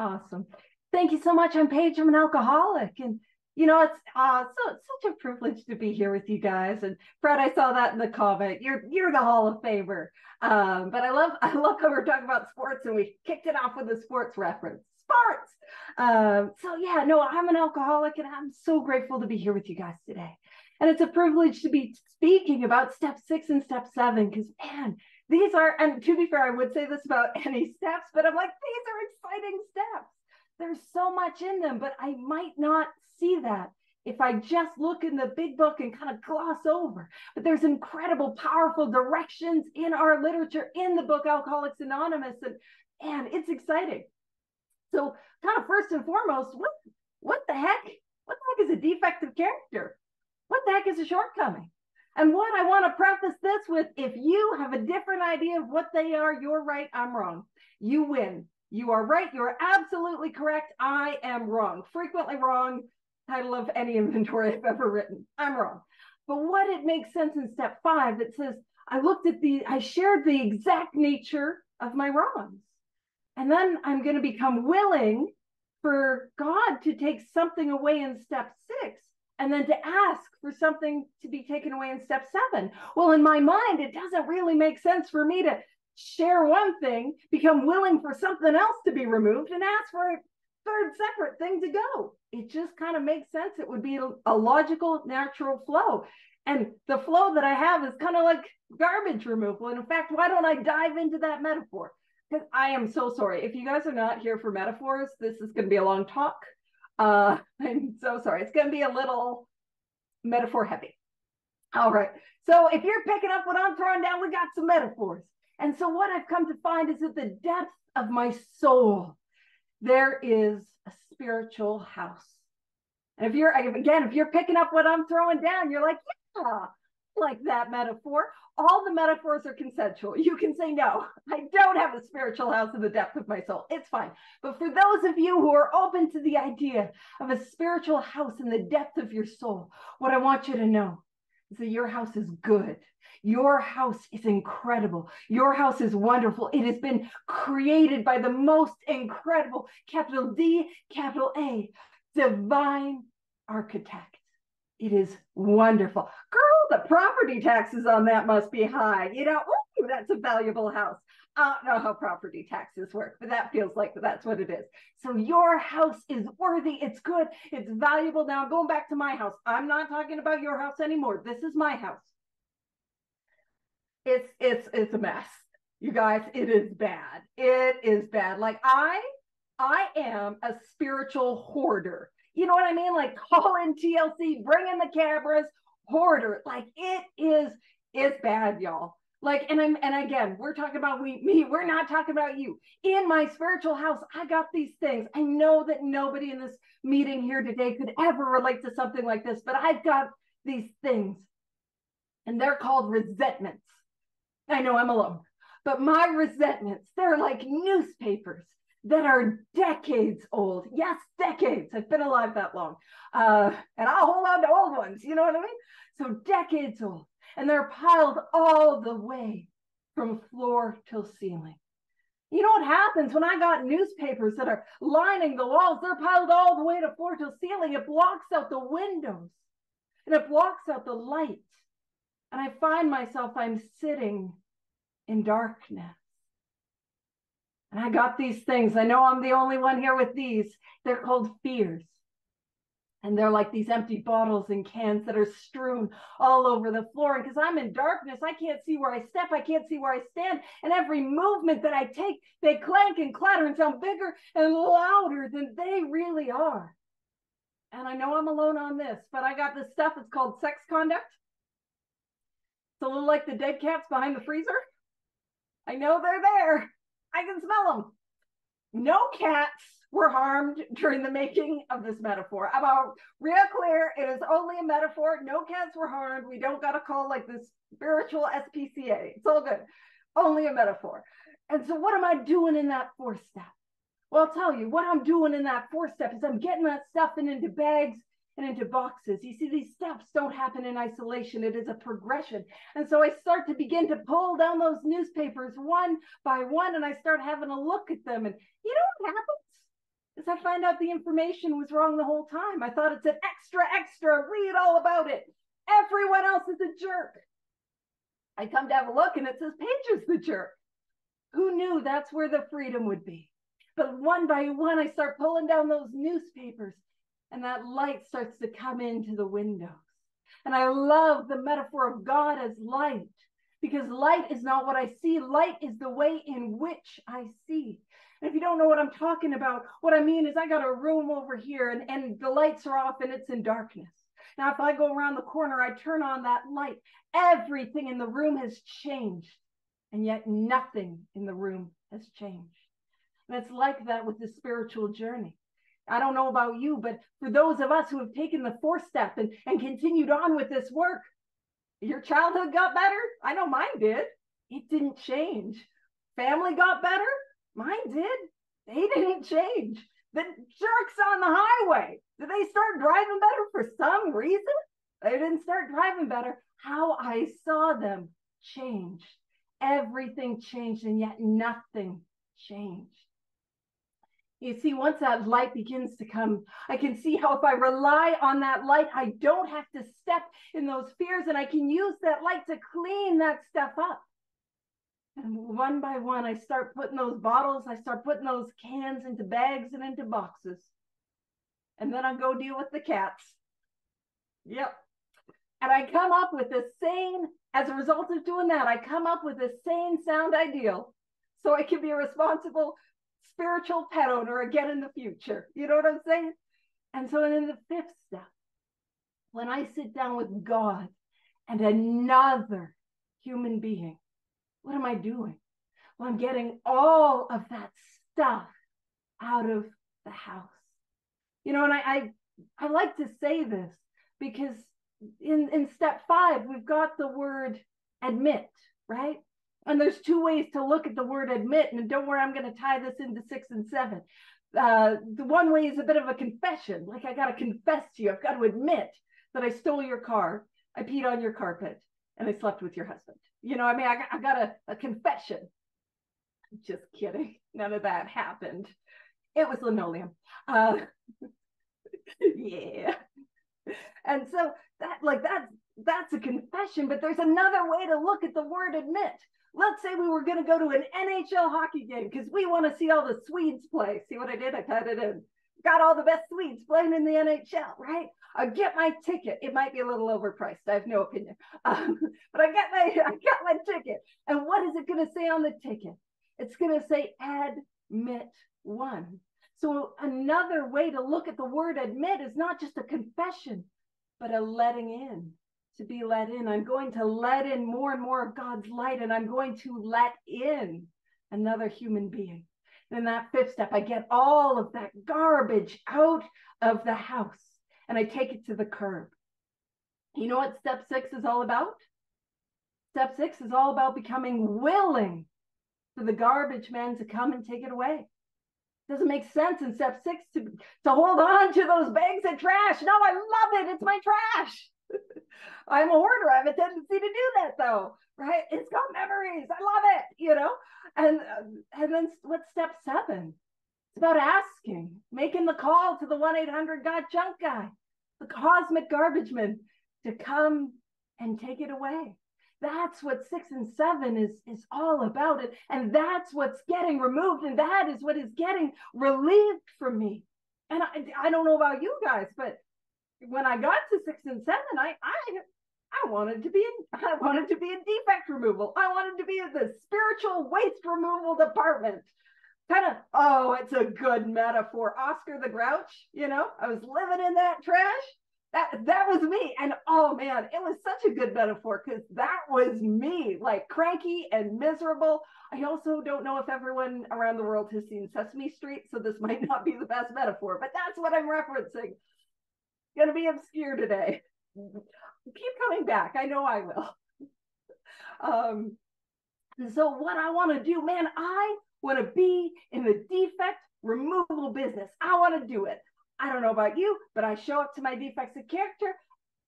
Awesome. Thank you so much. I'm Paige. I'm an alcoholic. And you know, it's uh so it's such a privilege to be here with you guys. And Fred, I saw that in the comment. You're you're the Hall of Famer. Um, but I love I love how we're talking about sports and we kicked it off with a sports reference. Sports. Um, so yeah, no, I'm an alcoholic and I'm so grateful to be here with you guys today. And it's a privilege to be speaking about step six and step seven because man, these are, and to be fair, I would say this about any steps, but I'm like, these are exciting steps. There's so much in them, but I might not see that if I just look in the big book and kind of gloss over. But there's incredible, powerful directions in our literature in the book Alcoholics Anonymous, and and it's exciting. So, kind of first and foremost, what what the heck? What the heck is a defective character? What the heck is a shortcoming? And what I want to preface this with if you have a different idea of what they are, you're right, I'm wrong. You win. You are right. You are absolutely correct. I am wrong. Frequently wrong. Title of any inventory I've ever written. I'm wrong. But what it makes sense in step five that says, I looked at the, I shared the exact nature of my wrongs. And then I'm going to become willing for God to take something away in step six and then to ask for something to be taken away in step seven. Well, in my mind, it doesn't really make sense for me to share one thing, become willing for something else to be removed, and ask for a third separate thing to go. It just kind of makes sense. It would be a logical, natural flow. And the flow that I have is kind of like garbage removal. And in fact, why don't I dive into that metaphor? Because I am so sorry. If you guys are not here for metaphors, this is going to be a long talk. Uh, I'm so sorry. It's going to be a little metaphor heavy. All right. So if you're picking up what I'm throwing down, we got some metaphors. And so what I've come to find is that the depth of my soul, there is a spiritual house. And if you're again, if you're picking up what I'm throwing down, you're like, yeah, like that metaphor. All the metaphors are consensual. You can say, no, I don't have a spiritual house in the depth of my soul. It's fine. But for those of you who are open to the idea of a spiritual house in the depth of your soul, what I want you to know is that your house is good. Your house is incredible. Your house is wonderful. It has been created by the most incredible, capital D, capital A, divine architect. It is wonderful. Girl, the property taxes on that must be high. You know, ooh, that's a valuable house. I don't know how property taxes work, but that feels like that's what it is. So your house is worthy. It's good. It's valuable. Now going back to my house. I'm not talking about your house anymore. This is my house. It's it's it's a mess. You guys, it is bad. It is bad. Like I I am a spiritual hoarder. You know what I mean? Like call in TLC, bring in the cameras, hoarder. Like it is, it's bad, y'all. Like, and I'm, and again, we're talking about we, me, we're not talking about you. In my spiritual house, I got these things. I know that nobody in this meeting here today could ever relate to something like this, but I've got these things, and they're called resentments. I know I'm alone, but my resentments, they're like newspapers that are decades old. Yes, decades. I've been alive that long. Uh, and I'll hold on to old ones. You know what I mean? So decades old. And they're piled all the way from floor till ceiling. You know what happens when I got newspapers that are lining the walls? They're piled all the way to floor till ceiling. It blocks out the windows and it blocks out the light. And I find myself, I'm sitting in darkness. And I got these things. I know I'm the only one here with these. They're called fears. And they're like these empty bottles and cans that are strewn all over the floor. And because I'm in darkness, I can't see where I step. I can't see where I stand. And every movement that I take, they clank and clatter and sound bigger and louder than they really are. And I know I'm alone on this, but I got this stuff. It's called sex conduct. It's a little like the dead cats behind the freezer. I know they're there. I can smell them. No cats were harmed during the making of this metaphor. About real clear, it is only a metaphor. No cats were harmed. We don't got to call like this spiritual SPCA. It's all good. Only a metaphor. And so, what am I doing in that fourth step? Well, I'll tell you what I'm doing in that fourth step is I'm getting that stuff in into bags and into boxes. You see, these steps don't happen in isolation, it is a progression. And so I start to begin to pull down those newspapers one by one, and I start having a look at them. And you know what happens? is I find out the information was wrong the whole time. I thought it said extra, extra, read all about it. Everyone else is a jerk. I come to have a look and it says Paige is the jerk. Who knew that's where the freedom would be? But one by one, I start pulling down those newspapers and that light starts to come into the windows. And I love the metaphor of God as light because light is not what I see. Light is the way in which I see. And if you don't know what I'm talking about, what I mean is I got a room over here and, and the lights are off and it's in darkness. Now, if I go around the corner, I turn on that light, everything in the room has changed. And yet nothing in the room has changed. And it's like that with the spiritual journey. I don't know about you, but for those of us who have taken the fourth step and, and continued on with this work, your childhood got better. I know mine did. It didn't change. Family got better. Mine did. They didn't change. The jerks on the highway, did they start driving better for some reason? They didn't start driving better. How I saw them changed. Everything changed, and yet nothing changed. You see, once that light begins to come, I can see how if I rely on that light, I don't have to step in those fears and I can use that light to clean that stuff up. And one by one, I start putting those bottles, I start putting those cans into bags and into boxes. And then I go deal with the cats. Yep. And I come up with the sane, as a result of doing that, I come up with a sane sound ideal so I can be responsible spiritual pet owner again in the future. You know what I'm saying? And so in the fifth step, when I sit down with God and another human being, what am I doing? Well, I'm getting all of that stuff out of the house. You know, and I I, I like to say this because in, in step five, we've got the word admit, right? And there's two ways to look at the word admit. And don't worry, I'm going to tie this into six and seven. Uh, the one way is a bit of a confession. Like I got to confess to you. I've got to admit that I stole your car. I peed on your carpet and I slept with your husband. You know, I mean, I got, I got a, a confession. Just kidding. None of that happened. It was linoleum. Uh, yeah. And so that, like, that's that's a confession. But there's another way to look at the word admit. Let's say we were going to go to an NHL hockey game because we want to see all the Swedes play. See what I did? I cut it in. Got all the best Swedes playing in the NHL, right? I get my ticket. It might be a little overpriced. I have no opinion, um, but I get my I got my ticket. And what is it going to say on the ticket? It's going to say admit one. So another way to look at the word admit is not just a confession, but a letting in to be let in. I'm going to let in more and more of God's light, and I'm going to let in another human being. In that fifth step, I get all of that garbage out of the house and I take it to the curb. You know what step six is all about? Step six is all about becoming willing for the garbage man to come and take it away. Doesn't make sense in step six to, to hold on to those bags of trash. No, I love it. It's my trash. I'm a hoarder. I have a tendency to do that though, right? It's got memories. I love it, you know? And uh, and then what's step seven? It's about asking, making the call to the 1-800 God junk guy, the cosmic garbage man to come and take it away. That's what six and seven is, is all about. It. And that's what's getting removed. And that is what is getting relieved from me. And I, I don't know about you guys, but when I got to six and seven, I I I wanted to be in I wanted to be in defect removal. I wanted to be in the spiritual waste removal department. Kind of, oh, it's a good metaphor. Oscar the Grouch, you know, I was living in that trash. That that was me. And oh man, it was such a good metaphor because that was me, like cranky and miserable. I also don't know if everyone around the world has seen Sesame Street, so this might not be the best metaphor, but that's what I'm referencing going to be obscure today. Keep coming back. I know I will. um, so, what I want to do, man, I want to be in the defect removal business. I want to do it. I don't know about you, but I show up to my defects of character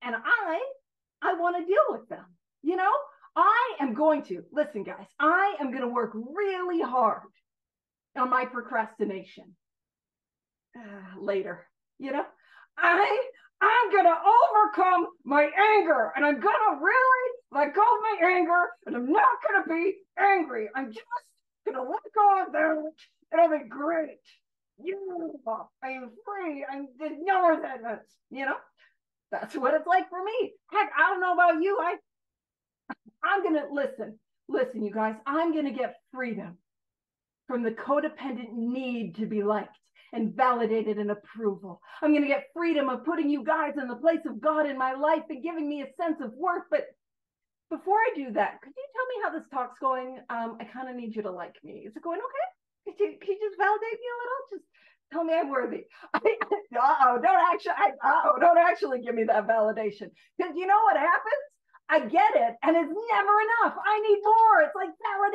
and I I want to deal with them. You know, I am going to listen, guys, I am going to work really hard on my procrastination. uh, later. You know, I I'm gonna overcome my anger, and I'm gonna really let go of my anger, and I'm not gonna be angry. I'm just gonna let go of that. It'll be great. You, I am free. I'm no resentments. You know, that's what it's like for me. Heck, I don't know about you. I I'm gonna listen. Listen, you guys. I'm gonna get freedom from the codependent need to be liked and validated and approval. I'm going to get freedom of putting you guys in the place of God in my life and giving me a sense of worth. But before I do that, could you tell me how this talk's going? Um, I kind of need you to like me. Is it going okay? Could you, could you just validate me a little? Just tell me I'm worthy. uh-oh, don't actually, uh-oh, don't actually give me that validation. Because you know what happens? I get it, and it's never enough. I need more. It's like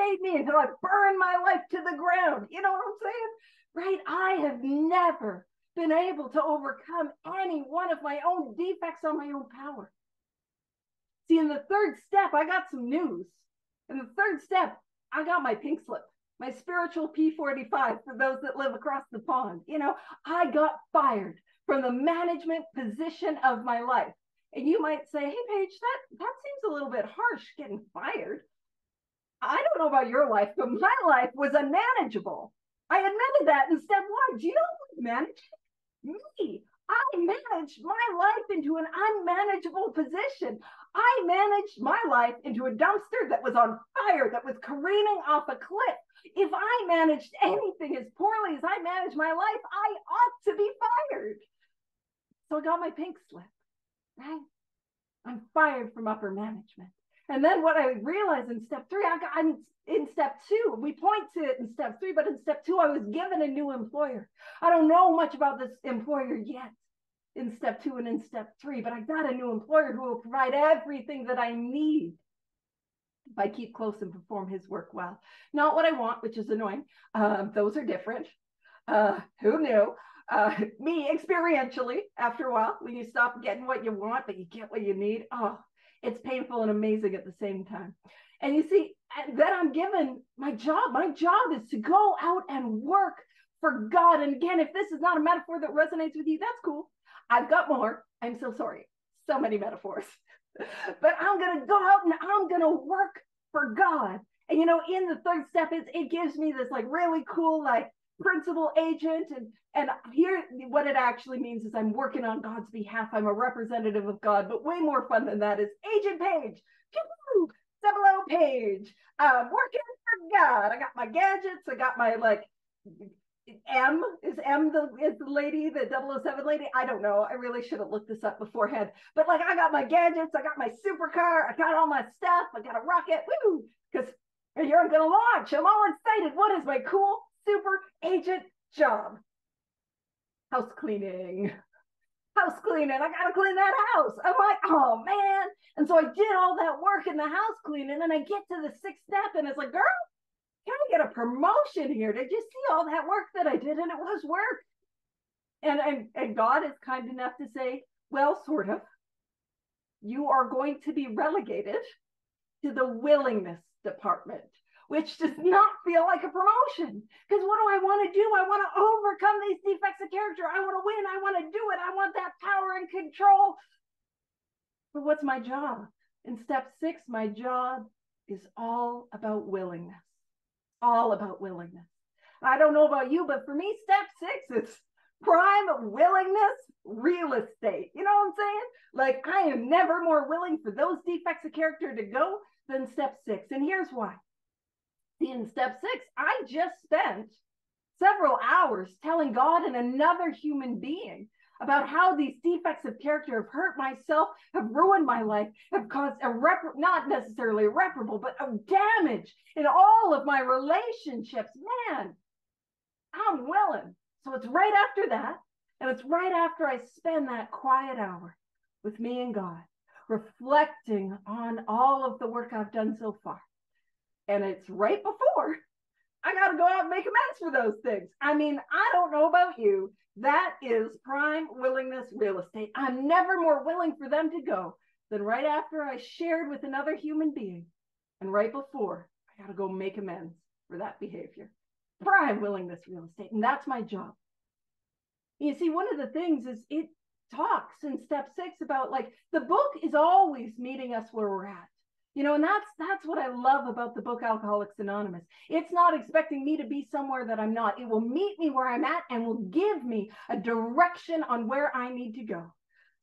validate me until I burn my life to the ground. You know what I'm saying? right? I have never been able to overcome any one of my own defects on my own power. See, in the third step, I got some news. In the third step, I got my pink slip, my spiritual P45 for those that live across the pond. You know, I got fired from the management position of my life. And you might say, hey, Paige, that, that seems a little bit harsh getting fired. I don't know about your life, but my life was unmanageable. I admitted that and said, why? Do you know Me. I managed my life into an unmanageable position. I managed my life into a dumpster that was on fire, that was careening off a cliff. If I managed anything as poorly as I managed my life, I ought to be fired. So I got my pink slip, right? I'm fired from upper management. And then what I realized in step three, I got I'm in step two. We point to it in step three, but in step two, I was given a new employer. I don't know much about this employer yet in step two and in step three, but I got a new employer who will provide everything that I need if I keep close and perform his work well. Not what I want, which is annoying. Uh, those are different. Uh, who knew? Uh, me experientially, after a while, when you stop getting what you want, but you get what you need, oh, it's painful and amazing at the same time. And you see, then I'm given my job. My job is to go out and work for God. And again, if this is not a metaphor that resonates with you, that's cool. I've got more. I'm so sorry. So many metaphors. but I'm going to go out and I'm going to work for God. And you know, in the third step, it, it gives me this like really cool, like principal agent and and here what it actually means is i'm working on god's behalf i'm a representative of god but way more fun than that is agent Paige double o Paige um working for god i got my gadgets i got my like M is M the is the lady, the 007 lady? I don't know. I really should have looked this up beforehand. But like I got my gadgets, I got my supercar, I got all my stuff, I got a rocket, woo! Because you're gonna launch. I'm all excited. What is my cool super agent job. House cleaning. House cleaning. I gotta clean that house. I'm like, oh man. And so I did all that work in the house cleaning, and I get to the sixth step, and it's like, girl, can I get a promotion here? Did you see all that work that I did? And it was work. And, and, and God is kind enough to say, well, sort of. You are going to be relegated to the willingness department which does not feel like a promotion. Because what do I want to do? I want to overcome these defects of character. I want to win. I want to do it. I want that power and control. But what's my job? In step six, my job is all about willingness. All about willingness. I don't know about you, but for me, step six is prime willingness real estate. You know what I'm saying? Like, I am never more willing for those defects of character to go than step six. And here's why in step six, I just spent several hours telling God and another human being about how these defects of character have hurt myself, have ruined my life, have caused irreparable, not necessarily irreparable, but a damage in all of my relationships. Man, I'm willing. So it's right after that. And it's right after I spend that quiet hour with me and God, reflecting on all of the work I've done so far and it's right before I got to go out and make amends for those things. I mean, I don't know about you. That is prime willingness real estate. I'm never more willing for them to go than right after I shared with another human being and right before I got to go make amends for that behavior. Prime willingness real estate. And that's my job. You see, one of the things is it talks in step six about like the book is always meeting us where we're at. You know, and that's that's what I love about the book Alcoholics Anonymous. It's not expecting me to be somewhere that I'm not. It will meet me where I'm at and will give me a direction on where I need to go.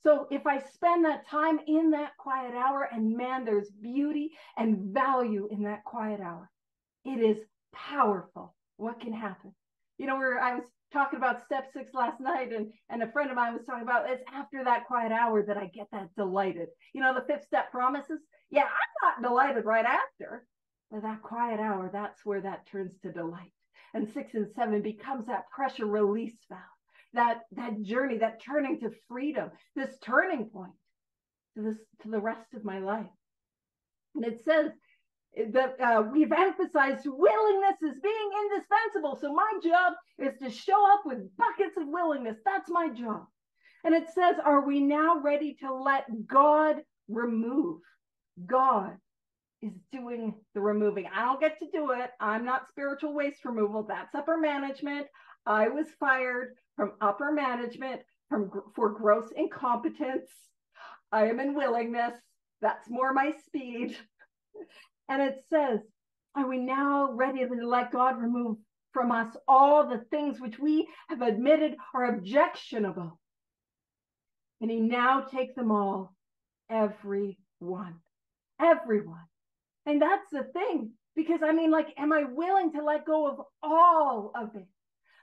So if I spend that time in that quiet hour, and man, there's beauty and value in that quiet hour. It is powerful. What can happen? You know, where I was talking about step six last night, and and a friend of mine was talking about it's after that quiet hour that I get that delighted. You know, the fifth step promises. Yeah, I'm not delighted right after, but that quiet hour, that's where that turns to delight. And six and seven becomes that pressure release valve, that that journey, that turning to freedom, this turning point to this to the rest of my life. And it says that uh, we've emphasized willingness as being indispensable. So my job is to show up with buckets of willingness. That's my job. And it says, Are we now ready to let God remove? God is doing the removing. I don't get to do it. I'm not spiritual waste removal. That's upper management. I was fired from upper management from for gross incompetence. I am in willingness. That's more my speed. And it says, Are we now ready to let God remove from us all the things which we have admitted are objectionable? And He now takes them all, every one, everyone. And that's the thing, because I mean, like, am I willing to let go of all of it?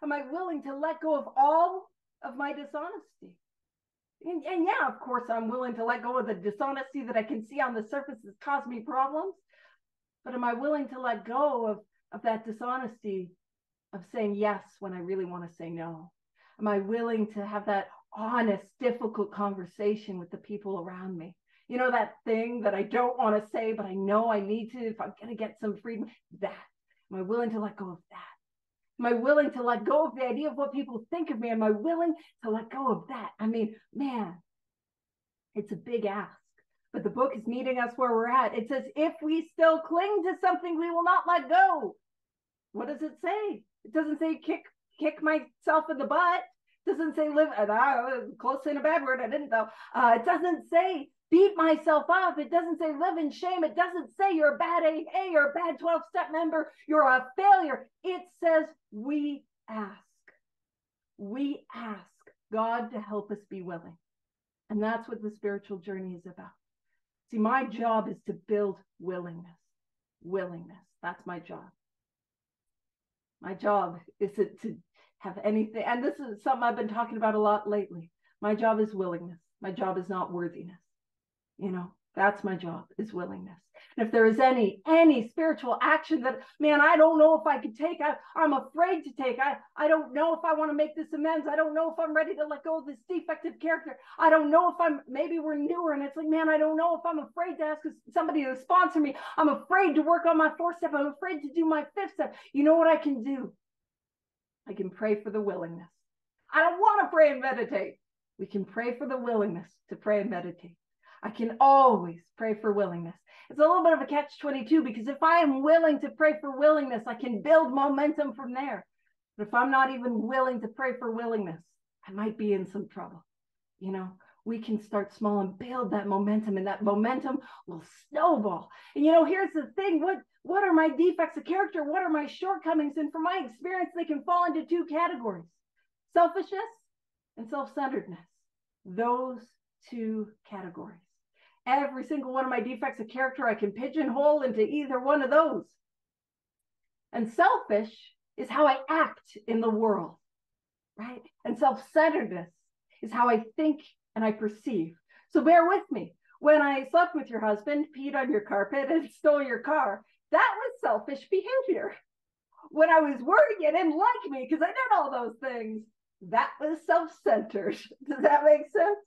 Am I willing to let go of all of my dishonesty? And, and, yeah, of course, I'm willing to let go of the dishonesty that I can see on the surface that's caused me problems. But am I willing to let go of, of that dishonesty of saying yes when I really want to say no? Am I willing to have that honest, difficult conversation with the people around me? You know, that thing that I don't want to say, but I know I need to if I'm going to get some freedom. That. Am I willing to let go of that? Am I willing to let go of the idea of what people think of me? Am I willing to let go of that? I mean, man, it's a big ask but the book is meeting us where we're at. It says, if we still cling to something, we will not let go. What does it say? It doesn't say kick kick myself in the butt. Doesn't say live uh, close in a bad word. I didn't though. Uh, it doesn't say beat myself up. It doesn't say live in shame. It doesn't say you're a bad AA or a bad 12 step member. You're a failure. It says we ask. We ask God to help us be willing. And that's what the spiritual journey is about. See, my job is to build willingness. Willingness. That's my job. My job is to, to have anything. And this is something I've been talking about a lot lately. My job is willingness. My job is not worthiness. You know, that's my job is willingness. And if there is any any spiritual action that man, I don't know if I could take, I, I'm afraid to take. I I don't know if I want to make this amends. I don't know if I'm ready to let go of this defective character. I don't know if I'm maybe we're newer and it's like, man, I don't know if I'm afraid to ask somebody to sponsor me. I'm afraid to work on my fourth step. I'm afraid to do my fifth step. You know what I can do? I can pray for the willingness. I don't want to pray and meditate. We can pray for the willingness to pray and meditate. I can always pray for willingness. It's a little bit of a catch 22 because if I am willing to pray for willingness, I can build momentum from there. But if I'm not even willing to pray for willingness, I might be in some trouble. You know, we can start small and build that momentum, and that momentum will snowball. And you know, here's the thing: what what are my defects of character? What are my shortcomings? And from my experience, they can fall into two categories: selfishness and self-centeredness. Those two categories. Every single one of my defects of character, I can pigeonhole into either one of those. And selfish is how I act in the world, right? And self centeredness is how I think and I perceive. So bear with me. When I slept with your husband, peed on your carpet, and stole your car, that was selfish behavior. When I was worried you didn't like me because I did all those things, that was self centered. Does that make sense?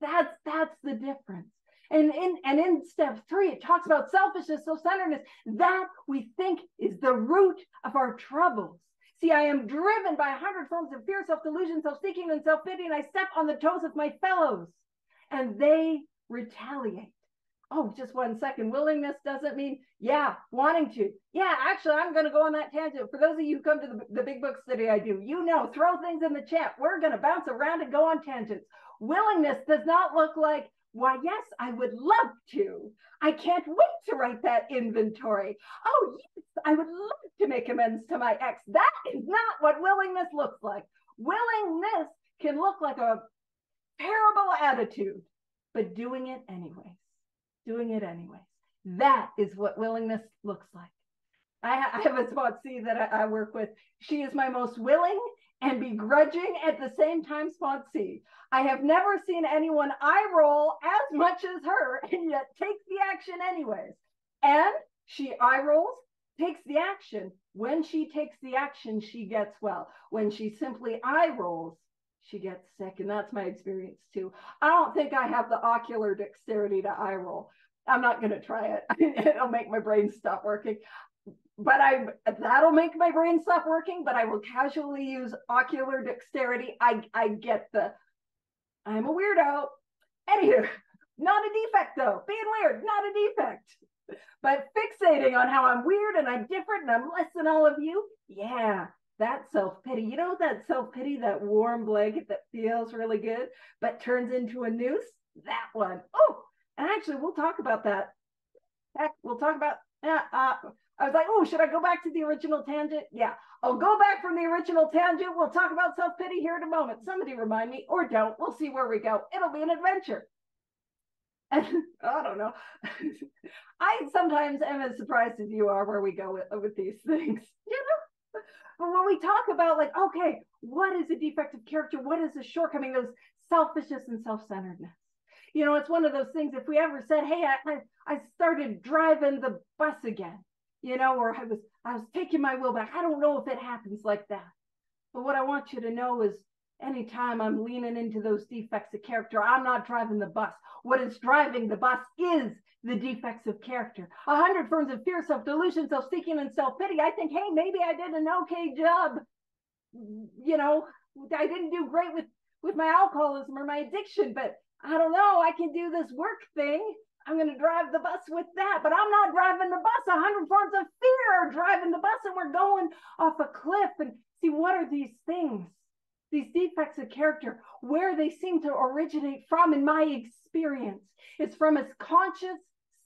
That's that's the difference. And in and in step three, it talks about selfishness, self-centeredness. That we think is the root of our troubles. See, I am driven by a hundred forms of fear, self-delusion, self-seeking, and self-pity, and I step on the toes of my fellows, and they retaliate. oh, just one second. Willingness doesn't mean, yeah, wanting to. Yeah, actually, I'm going to go on that tangent. For those of you who come to the, the big book study I do, you know, throw things in the chat. We're going to bounce around and go on tangents. Willingness does not look like, why, yes, I would love to. I can't wait to write that inventory. Oh, yes, I would love to make amends to my ex. That is not what willingness looks like. Willingness can look like a terrible attitude, but doing it anyways doing it anyways. That is what willingness looks like. I, have a sponsee that I, work with. She is my most willing and begrudging at the same time spot I have never seen anyone eye roll as much as her and yet takes the action anyways. And she eye rolls, takes the action. When she takes the action, she gets well. When she simply eye rolls, she gets sick. And that's my experience too. I don't think I have the ocular dexterity to eye roll. I'm not going to try it. It'll make my brain stop working. But I that'll make my brain stop working, but I will casually use ocular dexterity. I I get the I'm a weirdo. Anywho, not a defect though. Being weird, not a defect. But fixating on how I'm weird and I'm different and I'm less than all of you, yeah, that self pity. You know that self pity, that warm blanket that feels really good, but turns into a noose? That one. Oh, and actually, we'll talk about that. Heck, we'll talk about. Yeah, uh, I was like, oh, should I go back to the original tangent? Yeah, I'll go back from the original tangent. We'll talk about self pity here in a moment. Somebody remind me, or don't. We'll see where we go. It'll be an adventure. And I don't know. I sometimes am as surprised as you are where we go with, with these things. You know, but when we talk about like, okay, what is a defective character? What is a shortcoming? Those selfishness and self-centeredness. You know, it's one of those things. If we ever said, "Hey, I, I started driving the bus again," you know, or I was I was taking my will back. I don't know if it happens like that. But what I want you to know is anytime I'm leaning into those defects of character, I'm not driving the bus. What is driving the bus is the defects of character. A hundred forms of fear, self delusion, self seeking, and self pity. I think, hey, maybe I did an okay job. You know, I didn't do great with with my alcoholism or my addiction, but I don't know. I can do this work thing. I'm going to drive the bus with that, but I'm not driving the bus. A hundred forms of fear are driving the bus, and we're going off a cliff. And see, what are these things? These defects of character, where they seem to originate from, in my experience, is from a conscious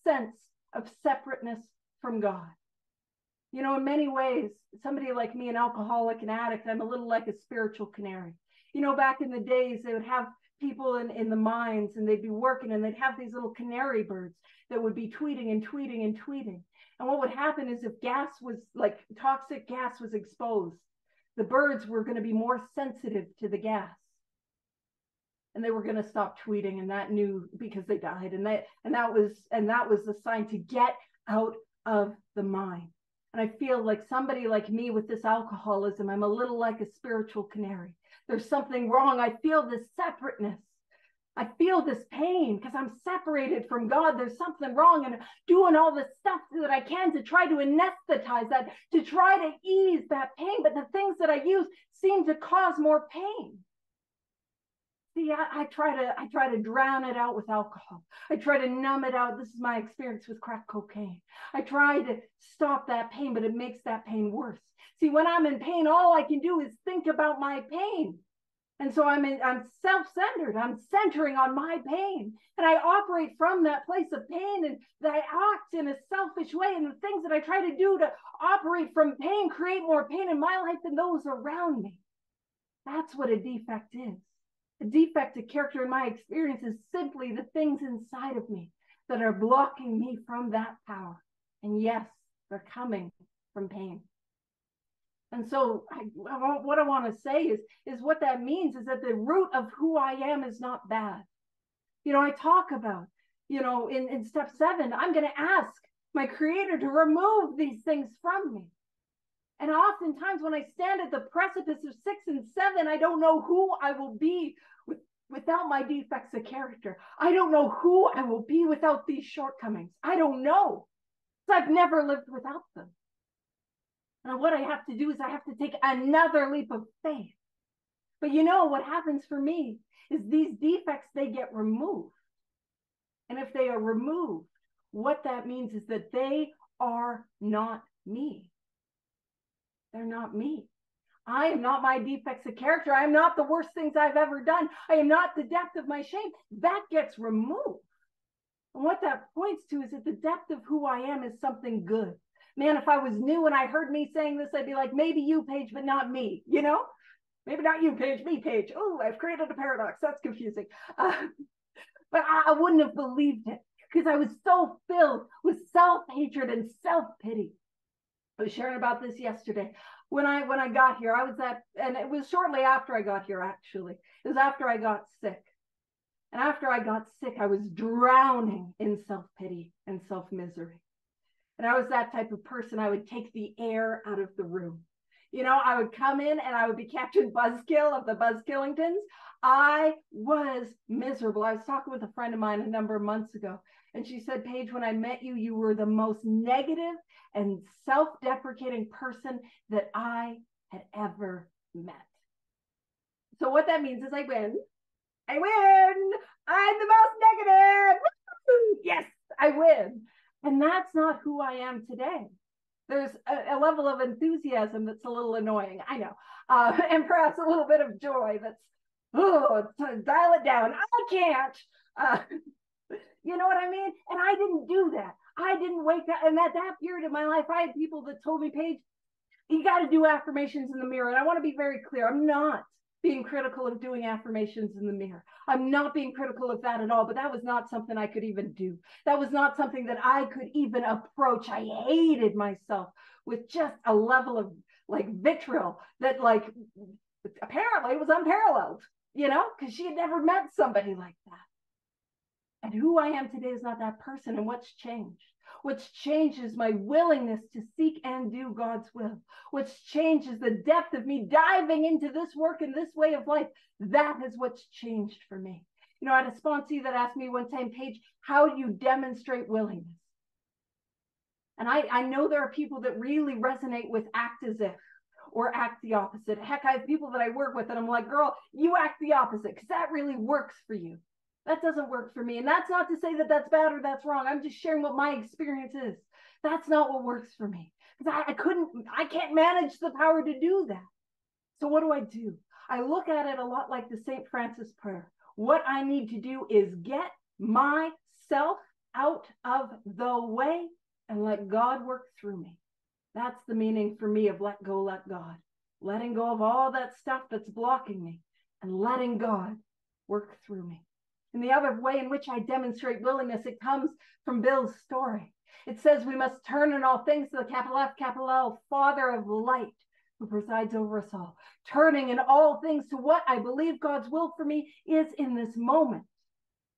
sense of separateness from God. You know, in many ways, somebody like me, an alcoholic and addict, I'm a little like a spiritual canary. You know, back in the days, they would have people in, in the mines and they'd be working and they'd have these little canary birds that would be tweeting and tweeting and tweeting. And what would happen is if gas was like toxic gas was exposed, the birds were going to be more sensitive to the gas. And they were going to stop tweeting and that knew because they died. And that and that was and that was the sign to get out of the mine. And i feel like somebody like me with this alcoholism i'm a little like a spiritual canary there's something wrong i feel this separateness I feel this pain because I'm separated from God. There's something wrong, and doing all the stuff that I can to try to anesthetize that, to try to ease that pain. But the things that I use seem to cause more pain. See, I, I, try to I try to drown it out with alcohol. I try to numb it out. This is my experience with crack cocaine. I try to stop that pain, but it makes that pain worse. See, when I'm in pain, all I can do is think about my pain. And so I'm in, I'm self-centered. I'm centering on my pain. And I operate from that place of pain and that I act in a selfish way. And the things that I try to do to operate from pain create more pain in my life than those around me. That's what a defect is. A defect of character in my experience is simply the things inside of me that are blocking me from that power. And yes, they're coming from pain. And so I, what I want to say is, is what that means is that the root of who I am is not bad. You know, I talk about, you know, in, in step seven, I'm going to ask my creator to remove these things from me. And oftentimes, when I stand at the precipice of six and seven, I don't know who I will be with, without my defects of character. I don't know who I will be without these shortcomings. I don't know. I've never lived without them. And what I have to do is I have to take another leap of faith. But you know what happens for me is these defects, they get removed. And if they are removed, what that means is that they are not me. They're not me. I am not my defects of character. I am not the worst things I've ever done. I am not the depth of my shame. That gets removed. And what that points to is that the depth of who I am is something good. Man, if I was new and I heard me saying this, I'd be like, maybe you, Paige, but not me, you know? Maybe not you, Paige, me, Paige. Oh, I've created a paradox. That's confusing. Uh, but I, I wouldn't have believed it because I was so filled with self hatred and self pity. I was sharing about this yesterday. When I when I got here, I was at, and it was shortly after I got here. Actually, it was after I got sick, and after I got sick, I was drowning in self pity and self misery. And I was that type of person. I would take the air out of the room. You know, I would come in and I would be Captain Buzzkill of the Buzzkillingtons. I was miserable. I was talking with a friend of mine a number of months ago, and she said, Paige, when I met you, you were the most negative and self deprecating person that I had ever met. So, what that means is I win. I win. I'm the most negative. yes, I win. And that's not who I am today there's a, a, level of enthusiasm that's a little annoying, I know, uh, and perhaps a little bit of joy that's, oh, dial it down. I can't. Uh, you know what I mean? And I didn't do that. I didn't wake up. And at that period of my life, I had people that told me, Paige, you got to do affirmations in the mirror. And I want to be very clear I'm not being critical of doing affirmations in the mirror. I'm not being critical of that at all, but that was not something I could even do. That was not something that I could even approach. I hated myself with just a level of like vitriol that like apparently was unparalleled, you know, because she had never met somebody like that. And who I am today is not that person. And what's changed? What's changes my willingness to seek and do God's will. which changes the depth of me diving into this work and this way of life. That is what's changed for me. You know, I had a sponsee that asked me one time, Paige, how do you demonstrate willingness? And I, I know there are people that really resonate with act as if or act the opposite. Heck, I have people that I work with and I'm like, girl, you act the opposite because that really works for you. That doesn't work for me. And that's not to say that that's bad or that's wrong. I'm just sharing what my experience is. That's not what works for me because I, I couldn't, I can't manage the power to do that. So what do I do? I look at it a lot like the St. Francis prayer. What I need to do is get myself out of the way and let God work through me. That's the meaning for me of let go, let God. Letting go of all that stuff that's blocking me and letting God work through me. And the other way in which I demonstrate willingness, it comes from Bill's story. It says we must turn in all things to the capital F, capital L, Father of light, who presides over us all. Turning in all things to what I believe God's will for me is in this moment.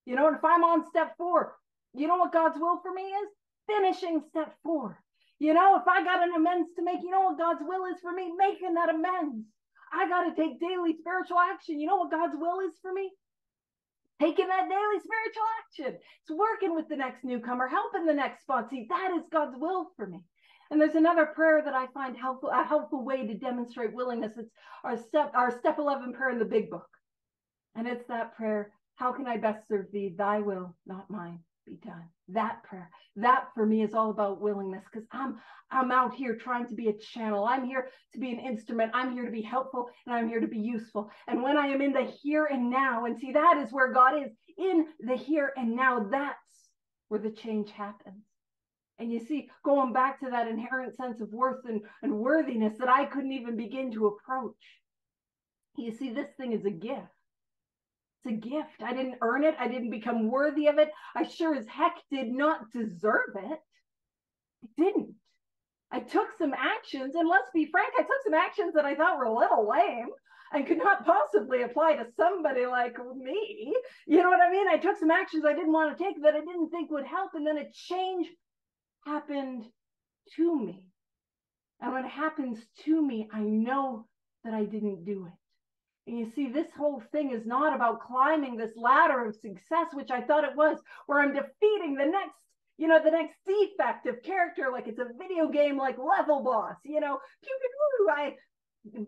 You know, and if I'm on step four, you know what God's will for me is? Finishing step four. You know, if I got an amends to make, you know what God's will is for me? Making that amends. I got to take daily spiritual action. You know what God's will is for me? Taking that daily spiritual action. It's working with the next newcomer, helping the next sponsee. That is God's will for me. And there's another prayer that I find helpful, a helpful way to demonstrate willingness. It's our step, our step 11 prayer in the big book. And it's that prayer, how can I best serve thee? Thy will, not mine be done. That prayer, that for me is all about willingness because I'm I'm out here trying to be a channel. I'm here to be an instrument. I'm here to be helpful and I'm here to be useful. And when I am in the here and now, and see that is where God is in the here and now, that's where the change happens. And you see, going back to that inherent sense of worth and, and worthiness that I couldn't even begin to approach. You see, this thing is a gift. It's a gift. I didn't earn it. I didn't become worthy of it. I sure as heck did not deserve it. I didn't. I took some actions, and let's be frank, I took some actions that I thought were a little lame and could not possibly apply to somebody like me. You know what I mean? I took some actions I didn't want to take that I didn't think would help, and then a change happened to me. And when it happens to me, I know that I didn't do it. And you see, this whole thing is not about climbing this ladder of success, which I thought it was, where I'm defeating the next, you know, the next defect of character, like it's a video game like level boss, you know, pew, pew, pew, I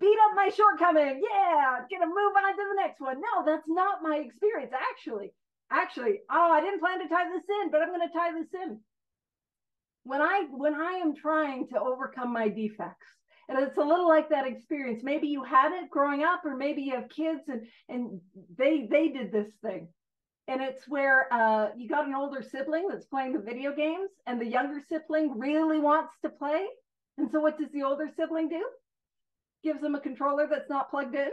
beat up my shortcoming. Yeah, gonna move on to the next one. No, that's not my experience. Actually, actually, oh, I didn't plan to tie this in, but I'm gonna tie this in. when I when I am trying to overcome my defects. And it's a little like that experience. Maybe you had it growing up, or maybe you have kids and and they they did this thing. And it's where uh, you got an older sibling that's playing the video games, and the younger sibling really wants to play. And so, what does the older sibling do? Gives them a controller that's not plugged in.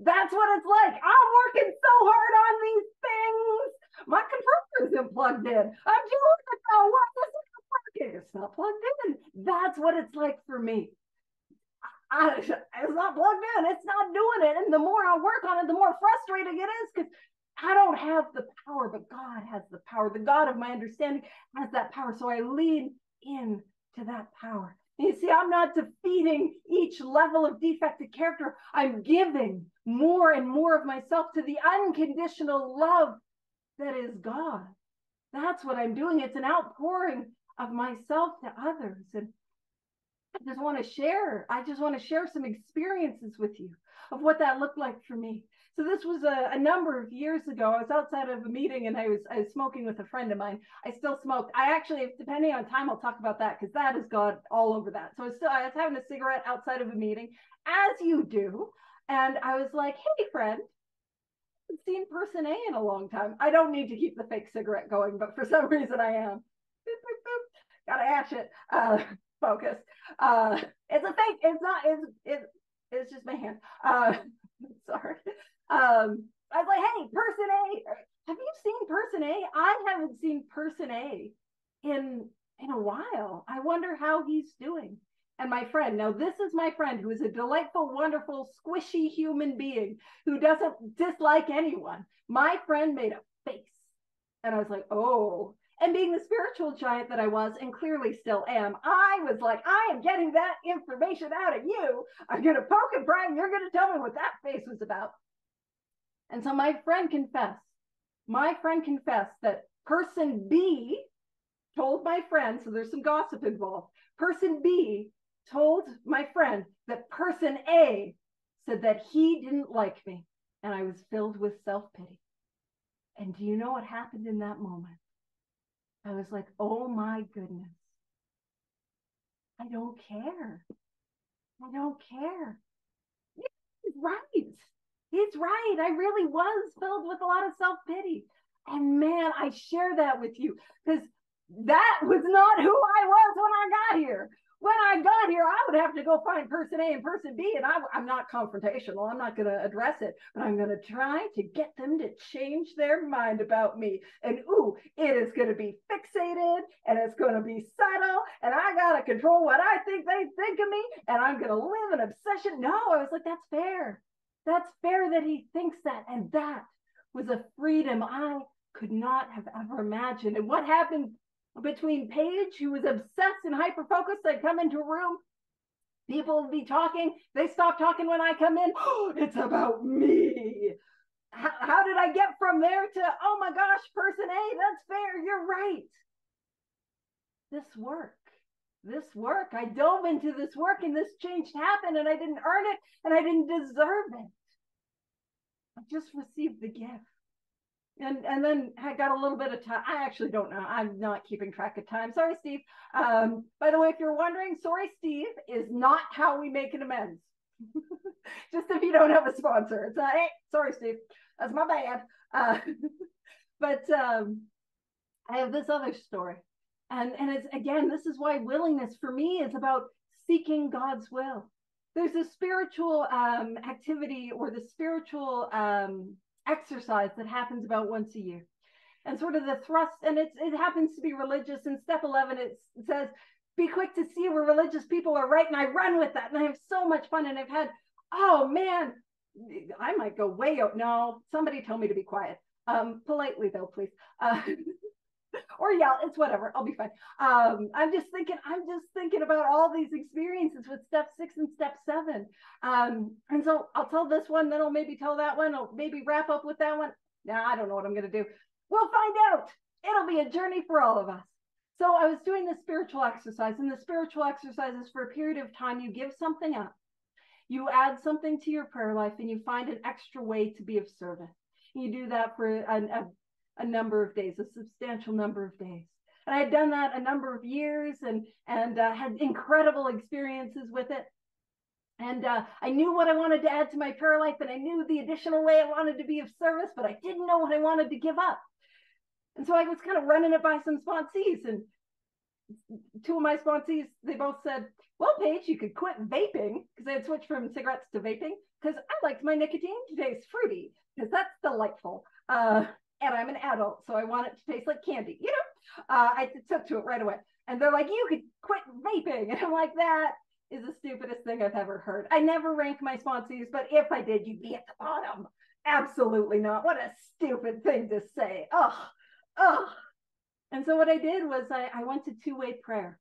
That's what it's like. I'm working so hard on these things. My controller isn't plugged in. I'm doing it though. Is? It's not plugged in. That's what it's like for me. I, it's not plugged in. It's not doing it. And the more I work on it, the more frustrating it is because I don't have the power, but God has the power. The God of my understanding has that power. So I lean in to that power. You see, I'm not defeating each level of defective character. I'm giving more and more of myself to the unconditional love that is God. That's what I'm doing. It's an outpouring of myself to others. And I just want to share. I just want to share some experiences with you of what that looked like for me. So this was a, a, number of years ago. I was outside of a meeting and I was I was smoking with a friend of mine. I still smoked. I actually, depending on time, I'll talk about that because that has gone all over that. So I was still I was having a cigarette outside of a meeting, as you do. And I was like, hey friend, I've seen person A in a long time. I don't need to keep the fake cigarette going, but for some reason I am. Boop, boop, boop. Gotta ash it. Uh, focus. Uh, it's a fake, it's not, it's it's it's just my hand. Uh, sorry. Um, I was like, hey, person A, have you seen person A? I haven't seen person A in in a while. I wonder how he's doing. And my friend, now this is my friend who is a delightful, wonderful, squishy human being who doesn't dislike anyone. My friend made a face. And I was like, oh. And being the spiritual giant that I was, and clearly still am, I was like, I am getting that information out of you. I'm going to poke and pry, and you're going to tell me what that face was about. And so my friend confessed, my friend confessed that person B told my friend, so there's some gossip involved. Person B told my friend that person A said that he didn't like me and I was filled with self pity. And do you know what happened in that moment? I was like, oh my goodness. I don't care. I don't care. He's right. He's right. I really was filled with a lot of self pity. And man, I share that with you because that was not who I was when I got here. When I got here, I would have to go find person A and person B, and I, am not confrontational. I'm not going to address it, but I'm going to try to get them to change their mind about me. And ooh, it is going to be fixated and it's going to be subtle, and I got to control what I think they think of me, and I'm going to live an obsession. No, I was like, that's fair. That's fair that he thinks that. And that was a freedom I could not have ever imagined. And what happened between Paige, who was obsessed and hyper focused, I'd come into a room, people would be talking, they stop talking when I come in. It's about me. How, how did I get from there to, oh my gosh, person A, that's fair, you're right. This work this work. I dove into this work and this change happened and I didn't earn it and I didn't deserve it. I just received the gift. And and then I got a little bit of time. I actually don't know. I'm not keeping track of time. Sorry, Steve. Um, by the way, if you're wondering, sorry, Steve is not how we make an amends. just if you don't have a sponsor. It's not, hey, sorry, Steve. That's my bad. Uh, but um, I have this other story and and it's again this is why willingness for me is about seeking god's will there's a spiritual um, activity or the spiritual um, exercise that happens about once a year. And sort of the thrust and it's it happens to be religious. In step 11 it says be quick to see where religious people are right and i run with that and i have so much fun and i've had oh man i might go way out no somebody tell me to be quiet. Um politely though please. Uh, or yell. It's whatever. I'll be fine. Um, I'm just thinking. I'm just thinking about all these experiences with step six and step seven. Um, and so I'll tell this one, then I'll maybe tell that one. I'll maybe wrap up with that one. Now I don't know what I'm going to do. We'll find out. It'll be a journey for all of us. So I was doing the spiritual exercise, and the spiritual exercise is for a period of time. You give something up, you add something to your prayer life, and you find an extra way to be of service. You do that for a, a, a number of days, a substantial number of days. And I had done that a number of years and and uh, had incredible experiences with it. And uh, I knew what I wanted to add to my prayer life, and I knew the additional way I wanted to be of service, but I didn't know what I wanted to give up. And so I was kind of running it by some sponsees, and two of my sponsees, they both said, "Well, Paige, you could quit vaping because I had switched from cigarettes to vaping because I liked my nicotine to taste fruity because that's delightful." Uh, and I'm an adult, so I want it to taste like candy. You know, uh, I took to it right away. And they're like, "You could quit vaping," and I'm like, "That is the stupidest thing I've ever heard. I never rank my sponsees, but if I did, you'd be at the bottom. Absolutely not. What a stupid thing to say. Oh, oh. And so what I did was I, I went to two-way prayer.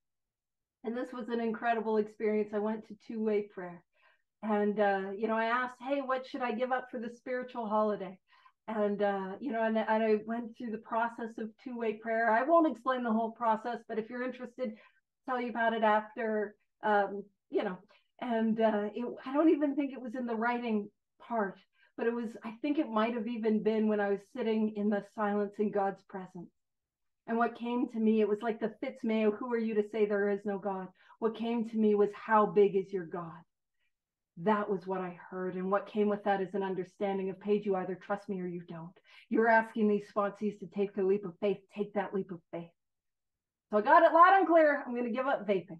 And this was an incredible experience. I went to two-way prayer. And uh, you know, I asked, hey, what should I give up for the spiritual holiday? And uh, you know, and, and I went through the process of two-way prayer. I won't explain the whole process, but if you're interested, I'll tell you about it after um, you know, and uh, it, I don't even think it was in the writing part, but it was, I think it might have even been when I was sitting in the silence in God's presence. And what came to me, it was like the Fitz Mayo, who are you to say there is no God? What came to me was, how big is your God? That was what I heard. And what came with that is an understanding of Paige, you either trust me or you don't. You're asking these sponsees to take the leap of faith, take that leap of faith. So I got it loud and clear. I'm going to give up vaping.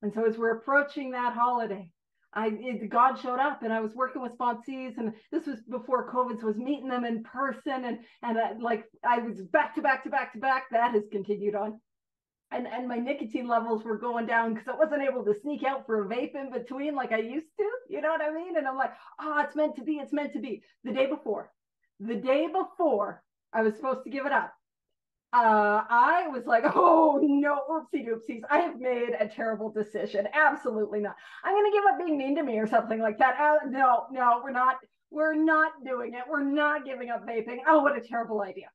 And so as we're approaching that holiday, I it, God showed up and I was working with sponsees and this was before COVID, so I was meeting them in person and and I, like I was back to back to back to back. That has continued on. And, and my nicotine levels were going down because I wasn't able to sneak out for a vape in between like I used to. You know what I mean? And I'm like, oh, it's meant to be. It's meant to be. The day before, the day before I was supposed to give it up, uh, I was like, oh no, oopsie doopsies. I have made a terrible decision. Absolutely not. I'm going to give up being mean to me or something like that. Uh, no, no, we're not. We're not doing it. We're not giving up vaping. Oh, what a terrible idea.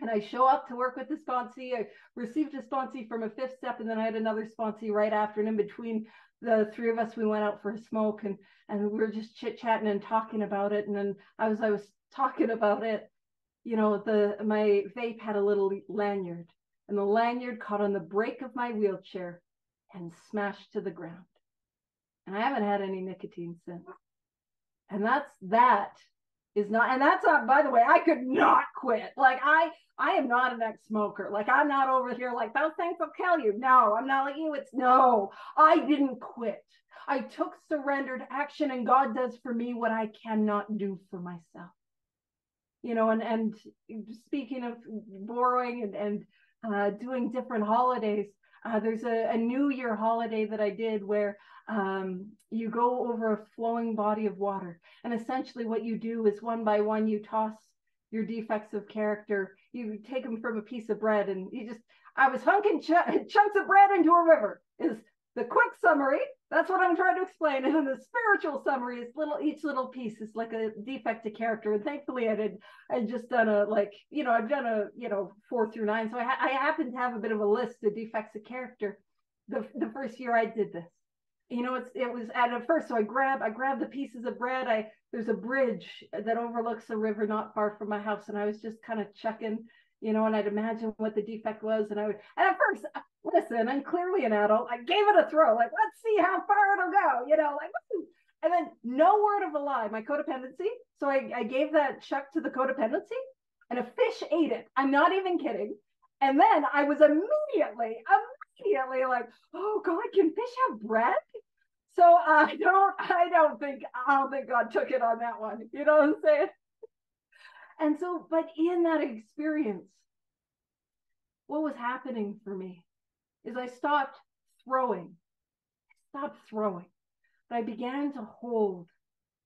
And I show up to work with the sponsee. I received a sponsee from a fifth step, and then I had another sponsee right after. And in between the three of us, we went out for a smoke and and we were just chit chatting and talking about it. And then I was I was talking about it you know, the my vape had a little lanyard, and the lanyard caught on the brake of my wheelchair and smashed to the ground. And I haven't had any nicotine since. And that's that is not, and that's not, by the way, I could not quit. Like I I am not an ex-smoker. Like I'm not over here like those things will kill you. No, I'm not like you. It's no, I didn't quit. I took surrendered action, and God does for me what I cannot do for myself you know, and and speaking of borrowing and and uh, doing different holidays, uh, there's a, a, New Year holiday that I did where um, you go over a flowing body of water, and essentially what you do is one by one you toss your defects of character. You take them from a piece of bread, and you just I was hunking ch- chunks of bread into a river. Is the quick summary that's what I'm trying to explain. And the spiritual summary is little each little piece is like a defect to character. And thankfully I did I just done a like, you know, I've done a, you know, four through nine. So I, ha- I happen to have a bit of a list of defects of character the the first year I did this. You know, it's it was at first. So I grab I grabbed the pieces of bread. I there's a bridge that overlooks a river not far from my house. And I was just kind of checking you know, and I'd imagine what the defect was. And I would, and at first, listen, I'm clearly an adult. I gave it a throw, like, let's see how far it'll go, you know, like, and then no word of a lie, my codependency. So I, I gave that chuck to the codependency and a fish ate it. I'm not even kidding. And then I was immediately, immediately like, oh God, can fish have bread? So I don't, I don't think, I don't think God took it on that one. You know what I'm saying? And so, but in that experience, what was happening for me is I stopped throwing. I stopped throwing. But I began to hold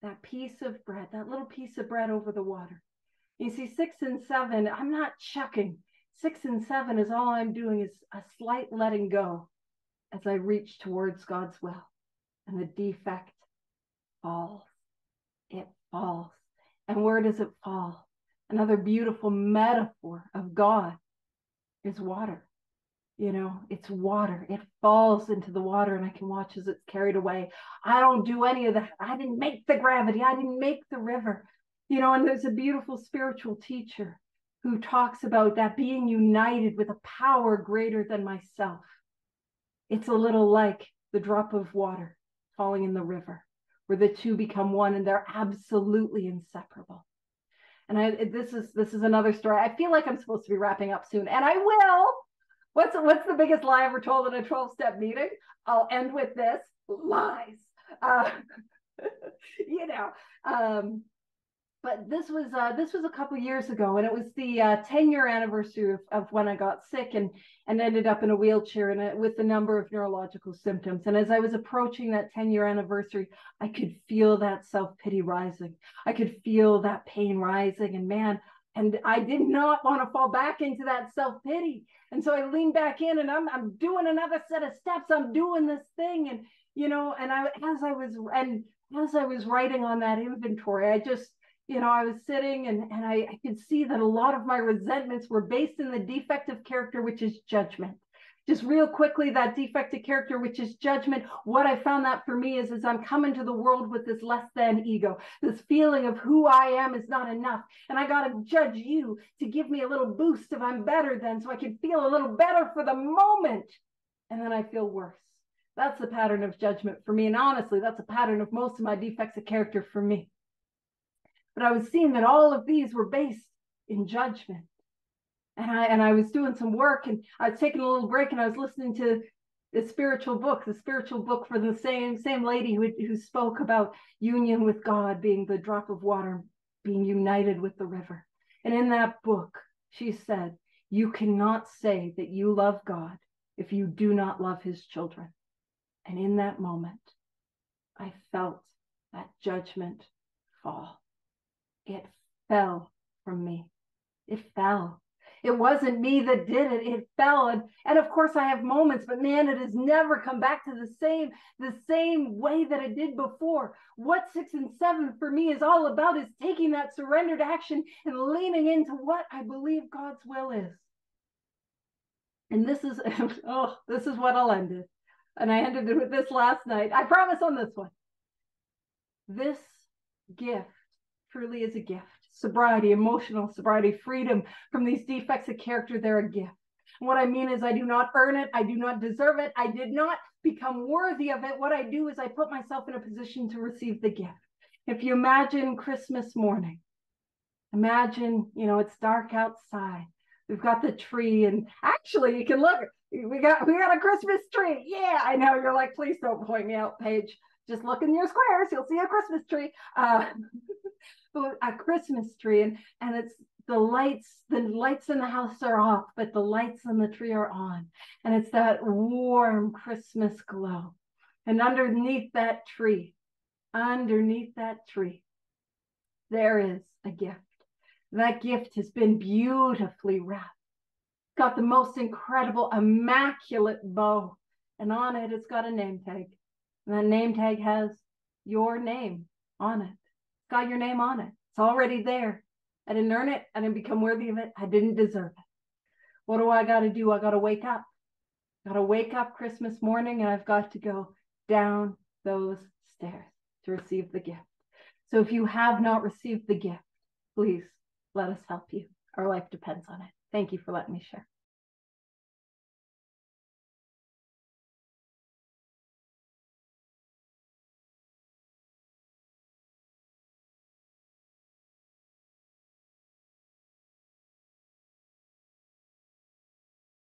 that piece of bread, that little piece of bread over the water. You see, six and seven, I'm not chucking. Six and seven is all I'm doing is a slight letting go as I reach towards God's will. And the defect falls. It falls. And where does it fall? Another beautiful metaphor of God is water. You know, it's water. It falls into the water, and I can watch as it's carried away. I don't do any of that. I didn't make the gravity, I didn't make the river. You know, and there's a beautiful spiritual teacher who talks about that being united with a power greater than myself. It's a little like the drop of water falling in the river, where the two become one and they're absolutely inseparable. And I, this is this is another story. I feel like I'm supposed to be wrapping up soon, and I will. What's what's the biggest lie ever told in a 12 step meeting? I'll end with this: lies. Uh, you know, um, but this was uh, this was a couple years ago, and it was the uh, 10 year anniversary of, of, when I got sick and and ended up in a wheelchair and with a number of neurological symptoms. And as I was approaching that 10 year anniversary, I could feel that self pity rising. I could feel that pain rising, and man, and I did not want to fall back into that self pity. And so I leaned back in, and I'm I'm doing another set of steps. I'm doing this thing, and you know, and I as I was and as I was writing on that inventory, I just you know, I was sitting and, and I, I could see that a lot of my resentments were based in the defective character, which is judgment. Just real quickly, that defective character, which is judgment. What I found that for me is, is I'm coming to the world with this less than ego, this feeling of who I am is not enough. And I got to judge you to give me a little boost if I'm better than, so I can feel a little better for the moment. And then I feel worse. That's the pattern of judgment for me. And honestly, that's a pattern of most of my defects of character for me. But I was seeing that all of these were based in judgment. And I and I was doing some work and I was taking a little break and I was listening to the spiritual book, the spiritual book for the same same lady who who spoke about union with God being the drop of water, being united with the river. And in that book, she said, "You cannot say that you love God if you do not love His children." And in that moment, I felt that judgment fall it fell from me. It fell. It wasn't me that did it. It fell. And, and of course I have moments, but man, it has never come back to the same, the same way that it did before. What six and seven for me is all about is taking that surrendered action and leaning into what I believe God's will is. And this is, oh, this is what I'll end it. And I ended it with this last night. I promise on this one. This gift truly is a gift. Sobriety, emotional sobriety, freedom from these defects of character, they're a gift. And what I mean is, I do not earn it. I do not deserve it. I did not become worthy of it. What I do is, I put myself in a position to receive the gift. If you imagine Christmas morning, imagine, you know, it's dark outside. We've got the tree, and actually, you can look. We got we got a Christmas tree. Yeah, I know. You're like, please don't point me out, Paige. Just look in your squares. You'll see a Christmas tree. Uh, a Christmas tree and, and it's the lights, the lights in the house are off, but the lights on the tree are on. And it's that warm Christmas glow. And underneath that tree, underneath that tree, there is a gift. That gift has been beautifully wrapped. Got the most incredible, immaculate bow. And on it, it's got a name tag. And that name tag has your name on it got your name on it. It's already there. I didn't earn it. I didn't become worthy of it. I didn't deserve it. What do I got to do? I got to wake up. Got to wake up Christmas morning and I've got to go down those stairs to receive the gift. So if you have not received the gift, please let us help you. Our life depends on it. Thank you for letting me share.